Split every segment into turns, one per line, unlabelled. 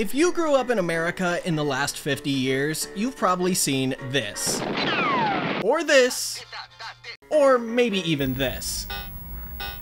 If you grew up in America in the last 50 years, you've probably seen this. Or this. Or maybe even this.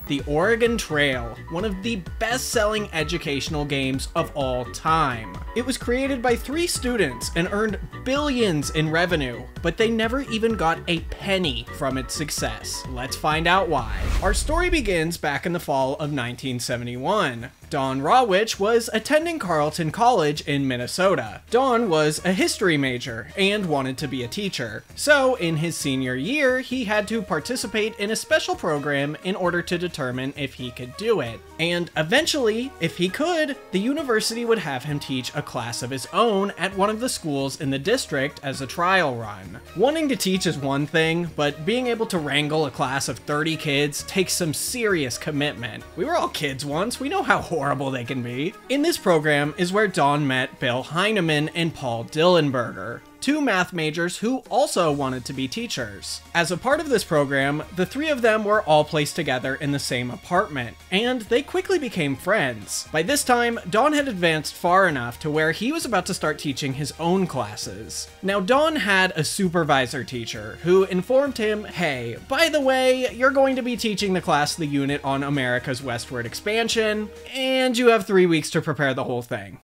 The Oregon Trail, one of the best selling educational games of all time. It was created by three students and earned billions in revenue, but they never even got a penny from its success. Let's find out why. Our story begins back in the fall of 1971. Don Rawitsch was attending Carleton College in Minnesota. Don was a history major and wanted to be a teacher. So, in his senior year, he had to participate in a special program in order to determine if he could do it. And eventually, if he could, the university would have him teach a class of his own at one of the schools in the district as a trial run. Wanting to teach is one thing, but being able to wrangle a class of 30 kids takes some serious commitment. We were all kids once, we know how horrible they can be. In this program is where Don met Bill Heinemann and Paul Dillenberger two math majors who also wanted to be teachers. As a part of this program, the three of them were all placed together in the same apartment, and they quickly became friends. By this time, Don had advanced far enough to where he was about to start teaching his own classes. Now, Don had a supervisor teacher who informed him, hey, by the way, you're going to be teaching the class the unit on America's westward expansion, and you have three weeks to prepare the whole thing.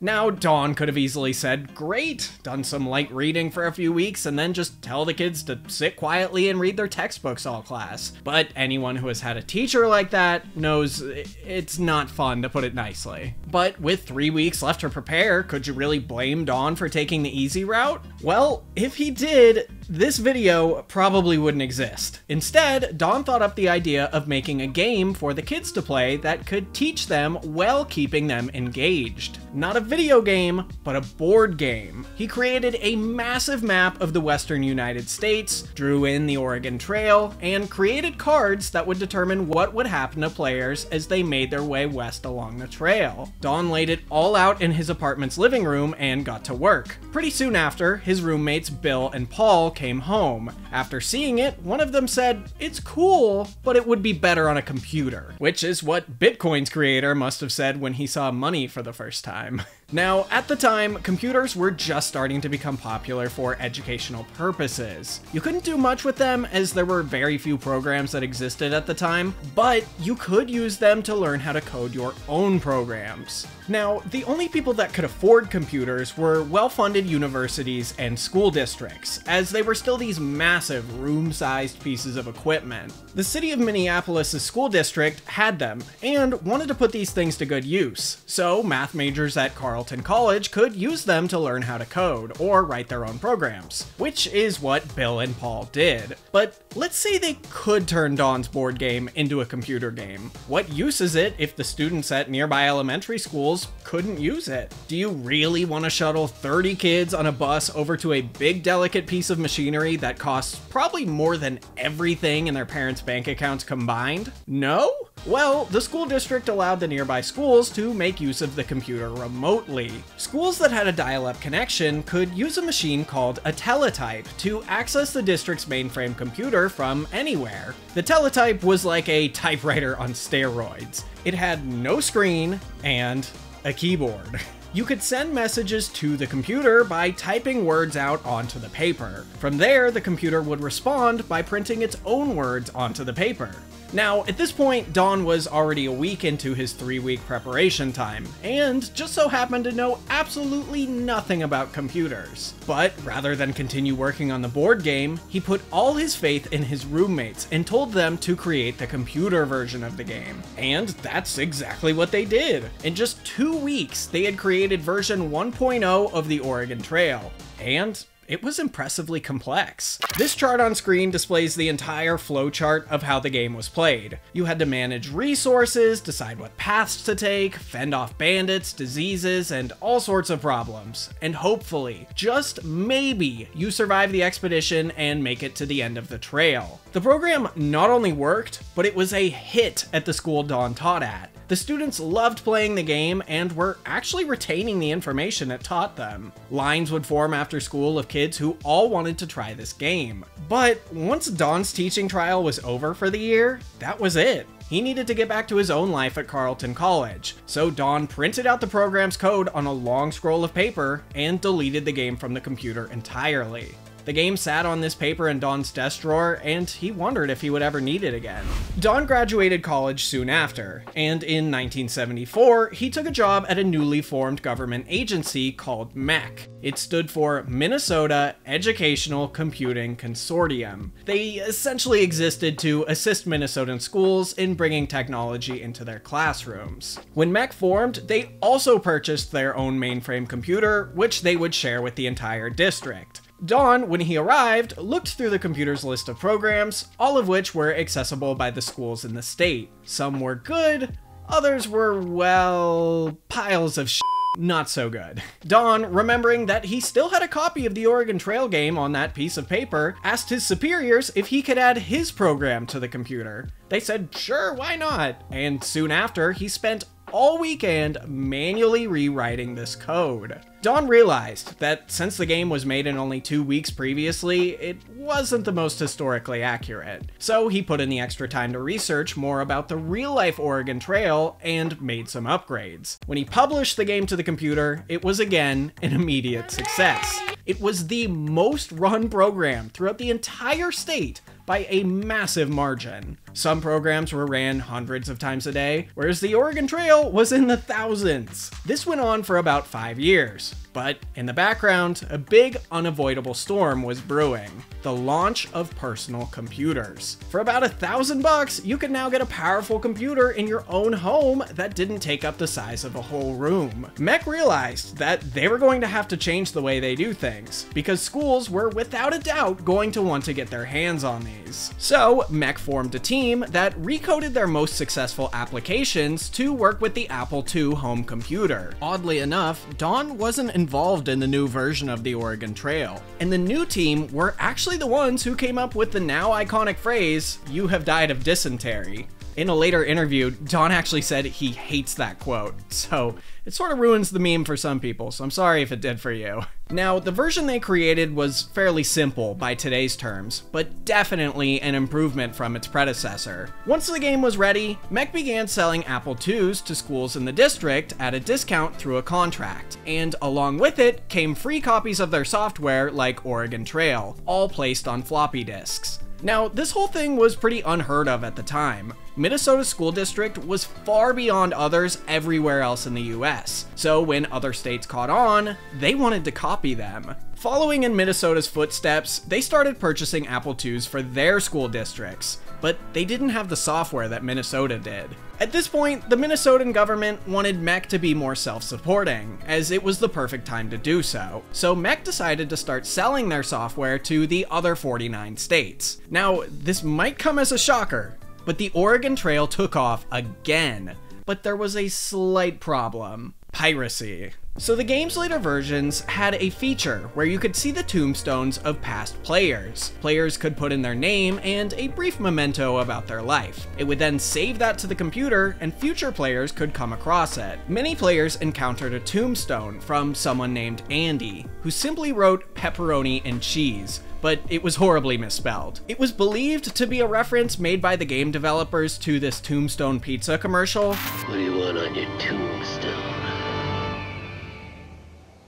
Now, Don could have easily said, great, done some light reading for a few weeks, and then just tell the kids to sit quietly and read their textbooks all class. But anyone who has had a teacher like that knows it's not fun, to put it nicely. But with three weeks left to prepare, could you really blame Don for taking the easy route? Well, if he did, this video probably wouldn't exist. Instead, Don thought up the idea of making a game for the kids to play that could teach them while keeping them engaged. Not a video game, but a board game. He created a massive map of the western United States, drew in the Oregon Trail, and created cards that would determine what would happen to players as they made their way west along the trail. Don laid it all out in his apartment's living room and got to work. Pretty soon after, his roommates Bill and Paul came home. After seeing it, one of them said, It's cool, but it would be better on a computer. Which is what Bitcoin's creator must have said when he saw money for the first time. Now, at the time, computers were just starting to become popular for educational purposes. You couldn't do much with them as there were very few programs that existed at the time, but you could use them to learn how to code your own programs. Now, the only people that could afford computers were well-funded universities and school districts, as they were still these massive room-sized pieces of equipment. The city of Minneapolis' school district had them, and wanted to put these things to good use, so math majors at Carleton College could use them to learn how to code, or write their own programs, which is what Bill and Paul did. But let's say they could turn Don's board game into a computer game. What use is it if the students at nearby elementary schools couldn't use it. Do you really want to shuttle 30 kids on a bus over to a big delicate piece of machinery that costs probably more than everything in their parents' bank accounts combined? No? Well, the school district allowed the nearby schools to make use of the computer remotely. Schools that had a dial-up connection could use a machine called a teletype to access the district's mainframe computer from anywhere. The teletype was like a typewriter on steroids. It had no screen and a keyboard. You could send messages to the computer by typing words out onto the paper. From there, the computer would respond by printing its own words onto the paper. Now, at this point, Don was already a week into his three week preparation time, and just so happened to know absolutely nothing about computers. But rather than continue working on the board game, he put all his faith in his roommates and told them to create the computer version of the game. And that's exactly what they did. In just two weeks, they had created version 1.0 of the Oregon Trail. And it was impressively complex. This chart on screen displays the entire flowchart of how the game was played. You had to manage resources, decide what paths to take, fend off bandits, diseases, and all sorts of problems. And hopefully, just maybe, you survive the expedition and make it to the end of the trail. The program not only worked, but it was a hit at the school Don taught at. The students loved playing the game and were actually retaining the information it taught them. Lines would form after school of kids who all wanted to try this game. But once Don's teaching trial was over for the year, that was it. he needed to get back to his own life at Carleton College. So Don printed out the program's code on a long scroll of paper and deleted the game from the computer entirely. The game sat on this paper in Don's desk drawer, and he wondered if he would ever need it again. Don graduated college soon after, and in 1974, he took a job at a newly formed government agency called MECC. It stood for Minnesota Educational Computing Consortium. They essentially existed to assist Minnesotan schools in bringing technology into their classrooms. When MECC formed, they also purchased their own mainframe computer, which they would share with the entire district. Don, when he arrived, looked through the computer's list of programs, all of which were accessible by the schools in the state. Some were good, others were, well, piles of shit not so good. Don, remembering that he still had a copy of the Oregon Trail game on that piece of paper, asked his superiors if he could add his program to the computer. They said, sure, why not? And soon after, he spent all weekend manually rewriting this code. Don realized that since the game was made in only two weeks previously, it wasn't the most historically accurate. So he put in the extra time to research more about the real life Oregon Trail and made some upgrades. When he published the game to the computer, it was again an immediate success. It was the most run program throughout the entire state by a massive margin. Some programs were ran hundreds of times a day, whereas the Oregon Trail was in the thousands. This went on for about five years. But in the background, a big unavoidable storm was brewing the launch of personal computers. For about a thousand bucks, you could now get a powerful computer in your own home that didn't take up the size of a whole room. MECC realized that they were going to have to change the way they do things, because schools were without a doubt going to want to get their hands on these. So, MECC formed a team that recoded their most successful applications to work with the Apple II home computer. Oddly enough, Don wasn't involved in the new version of the Oregon Trail. And the new team were actually the ones who came up with the now iconic phrase, you have died of dysentery. In a later interview, Don actually said he hates that quote, so it sort of ruins the meme for some people, so I'm sorry if it did for you. Now, the version they created was fairly simple by today's terms, but definitely an improvement from its predecessor. Once the game was ready, MECC began selling Apple IIs to schools in the district at a discount through a contract, and along with it came free copies of their software like Oregon Trail, all placed on floppy disks. Now, this whole thing was pretty unheard of at the time. Minnesota School District was far beyond others everywhere else in the US, so when other states caught on, they wanted to copy them. Following in Minnesota's footsteps, they started purchasing Apple IIs for their school districts, but they didn't have the software that Minnesota did. At this point, the Minnesotan government wanted MECC to be more self-supporting, as it was the perfect time to do so. So MECC decided to start selling their software to the other 49 states. Now, this might come as a shocker, but the Oregon Trail took off again. But there was a slight problem. Piracy. So the game's later versions had a feature where you could see the tombstones of past players. Players could put in their name and a brief memento about their life. It would then save that to the computer and future players could come across it. Many players encountered a tombstone from someone named Andy, who simply wrote pepperoni and cheese, but it was horribly misspelled. It was believed to be a reference made by the game developers to this Tombstone Pizza commercial.
What do you want on your tombstone?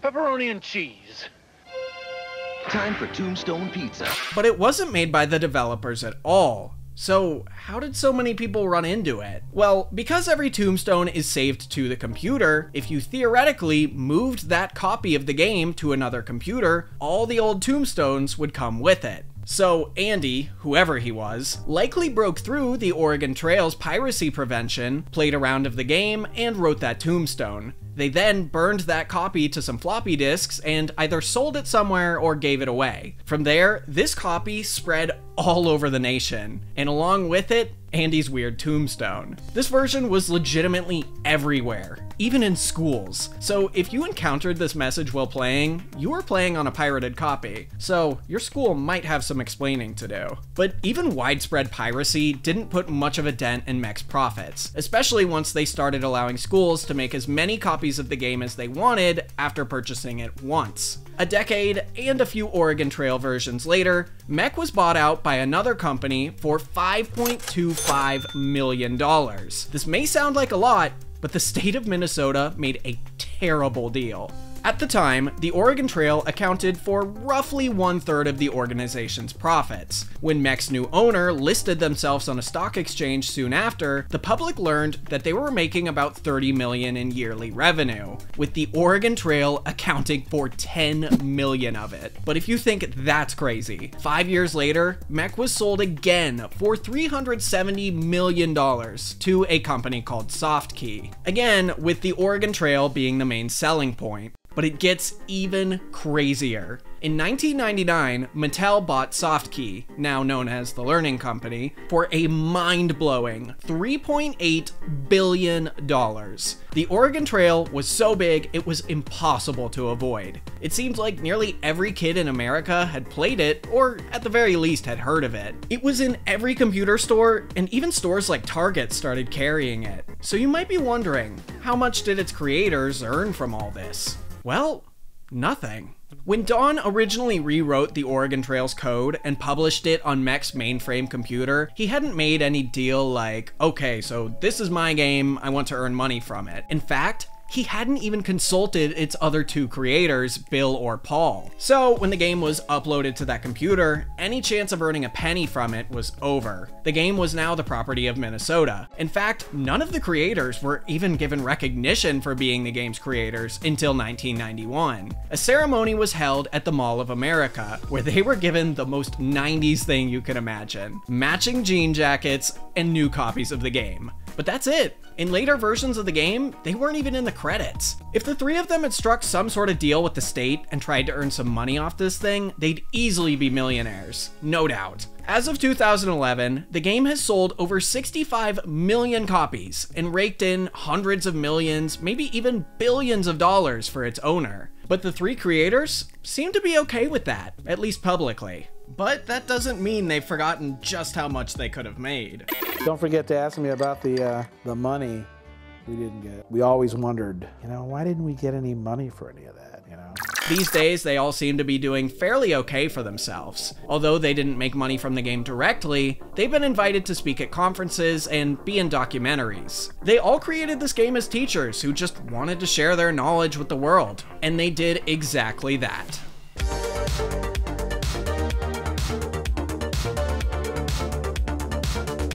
Pepperoni and cheese.
Time for Tombstone Pizza.
But it wasn't made by the developers at all. So, how did so many people run into it? Well, because every tombstone is saved to the computer, if you theoretically moved that copy of the game to another computer, all the old tombstones would come with it. So, Andy, whoever he was, likely broke through the Oregon Trail's piracy prevention, played a round of the game, and wrote that tombstone. They then burned that copy to some floppy disks and either sold it somewhere or gave it away. From there, this copy spread all over the nation, and along with it, Andy's weird tombstone. This version was legitimately everywhere, even in schools. So if you encountered this message while playing, you were playing on a pirated copy. So your school might have some explaining to do. But even widespread piracy didn't put much of a dent in MECC's profits, especially once they started allowing schools to make as many copies of the game as they wanted after purchasing it once. A decade and a few Oregon Trail versions later, MECC was bought out by another company for $5.25 $5 million. This may sound like a lot, but the state of Minnesota made a terrible deal. At the time, the Oregon Trail accounted for roughly one third of the organization's profits. When MECC's new owner listed themselves on a stock exchange soon after, the public learned that they were making about 30 million in yearly revenue, with the Oregon Trail accounting for 10 million of it. But if you think that's crazy, five years later, MECC was sold again for 370 million dollars to a company called Softkey. Again, with the Oregon Trail being the main selling point. But it gets even crazier. In 1999, Mattel bought Softkey, now known as the Learning Company, for a mind blowing $3.8 billion. The Oregon Trail was so big it was impossible to avoid. It seems like nearly every kid in America had played it, or at the very least had heard of it. It was in every computer store, and even stores like Target started carrying it. So you might be wondering, how much did its creators earn from all this? Well, nothing. When Don originally rewrote the Oregon Trail's code and published it on MECC's mainframe computer, he hadn't made any deal like, okay, so this is my game, I want to earn money from it. In fact, he hadn't even consulted its other two creators, Bill or Paul. So when the game was uploaded to that computer, any chance of earning a penny from it was over. The game was now the property of Minnesota. In fact, none of the creators were even given recognition for being the game's creators until 1991. A ceremony was held at the Mall of America, where they were given the most 90s thing you can imagine matching jean jackets and new copies of the game. But that's it. In later versions of the game, they weren't even in the credits. If the three of them had struck some sort of deal with the state and tried to earn some money off this thing, they'd easily be millionaires. No doubt. As of 2011, the game has sold over 65 million copies and raked in hundreds of millions, maybe even billions of dollars for its owner. But the three creators seem to be okay with that, at least publicly. But that doesn't mean they've forgotten just how much they could have made.
Don't forget to ask me about the uh, the money we didn't get. We always wondered, you know, why didn't we get any money for any of that, you know?
These days, they all seem to be doing fairly okay for themselves. Although they didn't make money from the game directly, they've been invited to speak at conferences and be in documentaries. They all created this game as teachers who just wanted to share their knowledge with the world, and they did exactly that.